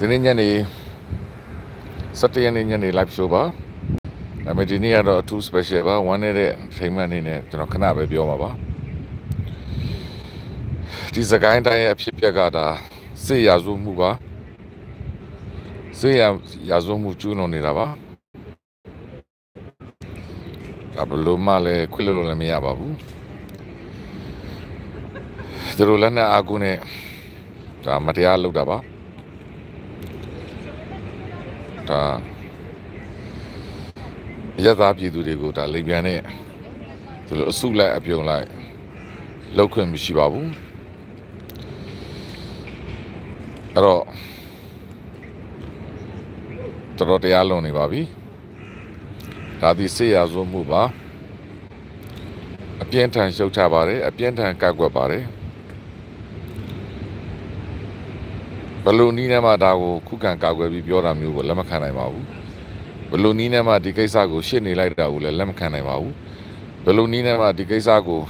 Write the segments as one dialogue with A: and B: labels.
A: ဒီနေ့ညနေ7ရက်နေ့ညနေ live show ပါအမေဒီနေ့ကတော့ too special ပါဝမ်းနေတဲ့ချိန်မှအနေနဲ့ကျွန်တော်ခဏပဲပြောမှာပါဒီစကိုင်းတိုင်းရဲ့အဖြစ်အပျက်ကဒါစေရစုမှုပါစေရရာဇဝမှုကျူးလွန်နေတာပါဒါဘလို့မှလည်းခွင့်လို့လည်းမရပါဘူးသူတို့လည်းနဲ့အာကုနဲ့ဒါမတရားလုပ်တာပါ ဒါရသပြည်သူတွေကိုဒါလိမ်ပြန်နဲ့သူတို့အစုလိုက်အပြုံလိုက်လောက်ခွင့်မရှိပါဘူးအဲ့တော့တော်တော်တရားလွန်နေပါပြီဒါဒီစေရဆိုမှုပါအပြင်းထန်ရှုတ်ချပါတယ်အပြင်းထန်ကကွက်ပါတယ် ဘလူနီးနဲ့မှဒါကိုခုခံကာကွယ်ပြီးပြောတာမျိုးကိုလက်မခံနိုင်ပါဘူးဘလူနီးနဲ့မှဒီကိစ္စကိုရှင်းနေလိုက်တာကိုလည်းလက်မခံနိုင်ပါဘူးဘလူနီးနဲ့မှဒီကိစ္စကို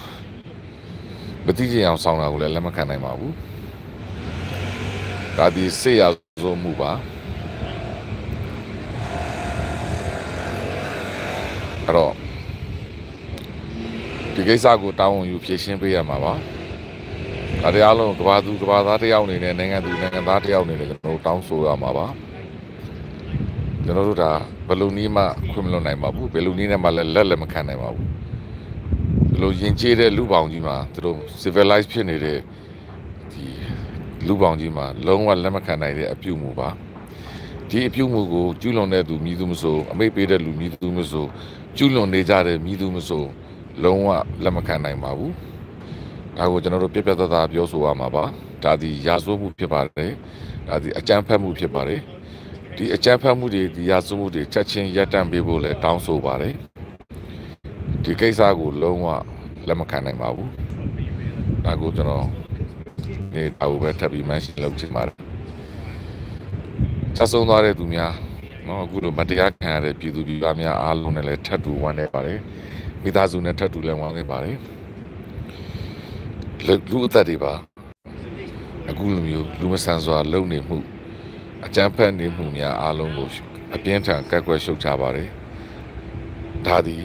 A: မတိကျအောင်ဆောင်တာကိုလည်းလက်မခံနိုင်ပါဘူးဒါဒီစေရဆိုမှုပါအဲ့တော့ဒီကိစ္စကိုတောင်းဝန်ယူဖြေရှင်းပေးရမှာပါ ဒါတရားလုံးကဘာသူကဘာသားတယောက်အနေနဲ့နိုင်ငံသူနိုင်ငံသားတယောက်အနေနဲ့ကျွန်တော်တို့တောင်းဆိုရမှာပါကျွန်တော်တို့ဒါဘယ်လိုနည်းမှခွင့်မလွတ်နိုင်ပါဘူးဘယ်လိုနည်းနဲ့မှလည်းလက်လက်မခံနိုင်ပါဘူးဒီလိုယဉ်ကျေးတဲ့လူပေါင်းကြီးမှာသူတို့ civilize ဖြစ်နေတဲ့ဒီလူပေါင်းကြီးမှာလုံးဝလက်မခံနိုင်တဲ့အပြုမှုပါဒီအပြုမှုကိုကျူးလွန်တဲ့သူမြည်သူမဆိုအမိတ်ပေးတဲ့လူမြည်သူမဆိုကျူးလွန်နေကြတဲ့မြည်သူမဆိုလုံးဝလက်မခံနိုင်ပါဘူး ဒါကိုကျွန်တော်တို့ပြပြသားသားပြောဆိုရမှာပါဒါဒီရာဇဝမှုဖြစ်ပါတယ်ဒါဒီအကြမ်းဖက်မှုဖြစ်ပါတယ်ဒီအကြမ်းဖက်မှုတွေဒီရာဇဝမှုတွေချက်ချင်းရပ်တန့်ပေးဖို့လည်းတောင်းဆိုပါတယ်ဒီကိစ္စကိုလုံးဝလက်မခံနိုင်ပါဘူးဒါကိုကျွန်တော်ဒီအဘူပဲထပ်ပြီး mention လုပ်ချင်ပါတယ်ဆက်ဆုံးသွားတဲ့သူများနော်အခုလိုမတရားခံရတဲ့ပြည်သူပြည်သားများအားလုံးနဲ့လည်းထပ်တူဝမ်းနေပါတယ်မိသားစုနဲ့ထပ်တူလည်းဝမ်းနေပါတယ် လူအသက်တွေပါအခုလိုမျိုးလူမဆန်စွာလုံနေမှုအကြမ်းဖက်နေမှုများအားလုံးကိုအပြင်းထန်ကက်ကွက်ရှုတ်ချပါတယ်ဒါသည်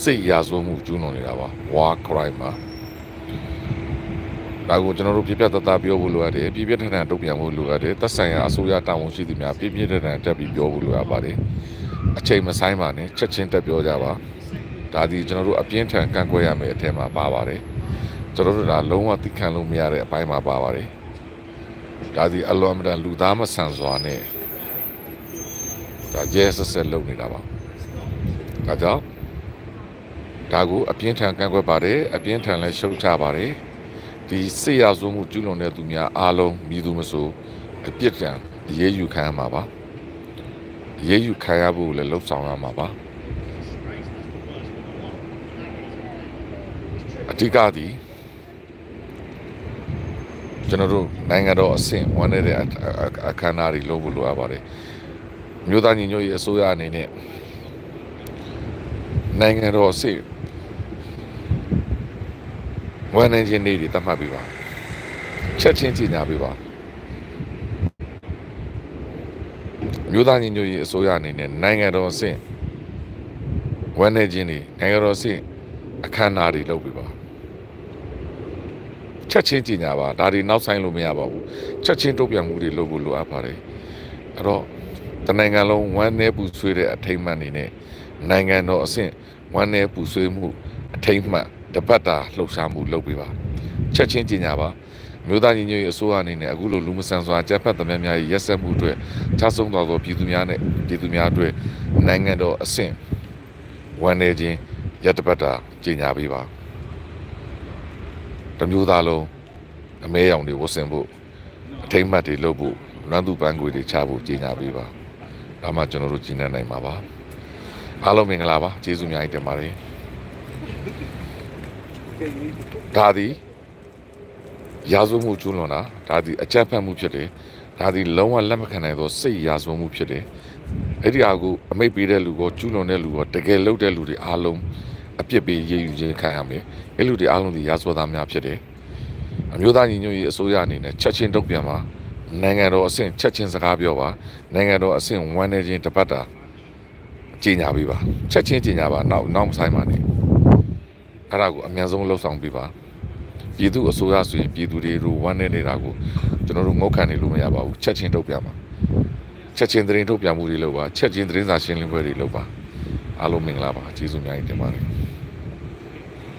A: စိတ်ရာဇဝမှုကျူးလွန်နေတာပါ war crime ပါဒါကိုကျွန်တော်တို့ပြပြတတ်တာပြောဖို့လိုရတယ်ပြပြထန်ထန်တုံ့ပြန်ဖို့လိုရတယ်သက်ဆိုင်ရာအစိုးရတာဝန်ရှိသူများပြပြထန်ထန်တက်ပြီးပြောဖို့လိုရပါတယ်အချိန်မဆိုင်ပါနဲ့ချက်ချင်းတက်ပြောကြပါဒါဒီကျွန်တော်တို့အပြင်းထန်ကန့်ကွက်ရမယ့်အထက်မှာပါပါတယ် ကျွန်တော်တို့ဒါလုံးဝသိခံလို့မရတဲ့အပိုင်းမှာပါပါတယ်ဒါဒီအလွန်အမတန်လူသားမဆန်စွာနဲ့ဒါရဲဆက်ဆက်လုပ်နေတာပါဒါကြောင့်ဒါကိုအပြင်းထန်ကန့်ကွက်ပါတယ်အပြင်းထန်လည်းရှုတ်ချပါတယ်ဒီစေရဆိုးမှုကျူးလွန်တဲ့သူများအားလုံးမြည်သူမဆိုအပြစ်ဒဏ်အရေးယူခံရမှာပါအရေးယူခံရဖို့လည်းလှုပ်ဆောင်ရမှာပါအဓိကသည် ကျွန်တော်တို့နိုင်ငံတော်အဆင့်ဝန်နေတဲ့အခမ်းအနားတွေလုပ်ဖို့လိုအပ်ပါတယ်မြို့သားညီညွတ်ရေးအစိုးရအနေနဲ့နိုင်ငံတော်အဆင့်ဝန်နေခြင်းတွေတတ်မှတ်ပြီးပါချက်ချင်းကြည်ညာပြီးပါမြို့သားညီညွတ်ရေးအစိုးရအနေနဲ့နိုင်ငံတော်အဆင့်ဝန်နေခြင်းတွေနိုင်ငံတော်အဆင့်အခမ်းအနားတွေလုပ်ပြီးပါ ချက်ချင်းကြည်ညာပါဒါတွေနောက်ဆိုင်လို့မရပါဘူးချက်ချင်းတုံ့ပြန်မှုတွေလုပ်ဖို့လိုအပ်ပါတယ်အဲ့တော့တနိုင်ငံလုံးဝမ်းနေပူဆွေးတဲ့အထိမ့်မှန်နေနဲ့နိုင်ငံတော်အဆင့်ဝမ်းနေပူဆွေးမှုအထိမ့်မှန်တပတ်တာလှုပ်ရှားမှုလုပ်ပေးပါချက်ချင်းကြည်ညာပါမြို့သားညီညွတ်ရေးအစိုးရအနေနဲ့အခုလိုလူမဆန်စွာကြက်ဖက်သမ ्या များရဲ့ရက်စက်မှုတွေချဆုံးသွားသောပြည်သူများနဲ့ပြည်သူများအတွက်နိုင်ငံတော်အဆင့်ဝန်နေခြင်းရတပတ်တာကြည်ညာပေးပါ တမျိုးသားလုံးအမဲရောင်တွေဝတ်ဆင်ဖို့အထိမ့်မှတ်တွေလုပ်ဖို့နန်းသူပန်းခွေတွေချဖို့ကြည်ညာပေးပါဒါမှကျွန်တော်တို့ကြည်နေနိုင်မှာပါအားလုံးမင်္ဂလာပါကျေးဇူးများတင်ပါတယ်ဒါသည်ရာဇဝမှုကျူးလွန်တာဒါသည်အကြမ်းဖက်မှုဖြစ်တယ်ဒါသည်လုံးဝလက်မခံနိုင်သောစိတ်ရာဇဝမှုဖြစ်တယ်အဲ့ဒီအကူအမိတ်ပေးတဲ့လူကိုကျူးလွန်တဲ့လူကိုတကယ်လုပ်တဲ့လူတွေအားလုံး အပြစ်ပေးရေးယူခြင်းခံရမယ်အဲ့လူတွေအားလုံးဒီရာဇဝသားများဖြစ်တယ်အမျိုးသားညီညွတ်ရေးအစိုးရအနေနဲ့ချက်ချင်းတုံ့ပြန်ပါနိုင်ငံတော်အဆင့်ချက်ချင်းစကားပြောပါနိုင်ငံတော်အဆင့်ဝမ်းနေခြင်းတပတ်တာကြီးညာပေးပါချက်ချင်းကြီးညာပါနောက်နောက်မဆိုင်ပါနဲ့အဲ့ဒါကိုအမြန်ဆုံးလှုပ်ဆောင်ပေးပါပြည်သူအစိုးရဆိုရင်ပြည်သူတွေတို့ဝမ်းနေနေတာကိုကျွန်တော်တို့ငုတ်ခံနေလို့မရပါဘူးချက်ချင်းထုတ်ပြပါချက်ချင်းသတင်းထုတ်ပြမှုတွေလုပ်ပါချက်ချင်းသတင်းစာရှင်းလင်းပွဲတွေလုပ်ပါအားလုံးမင်္ဂလာပါကျေးဇူးအများကြီးတင်ပါတယ်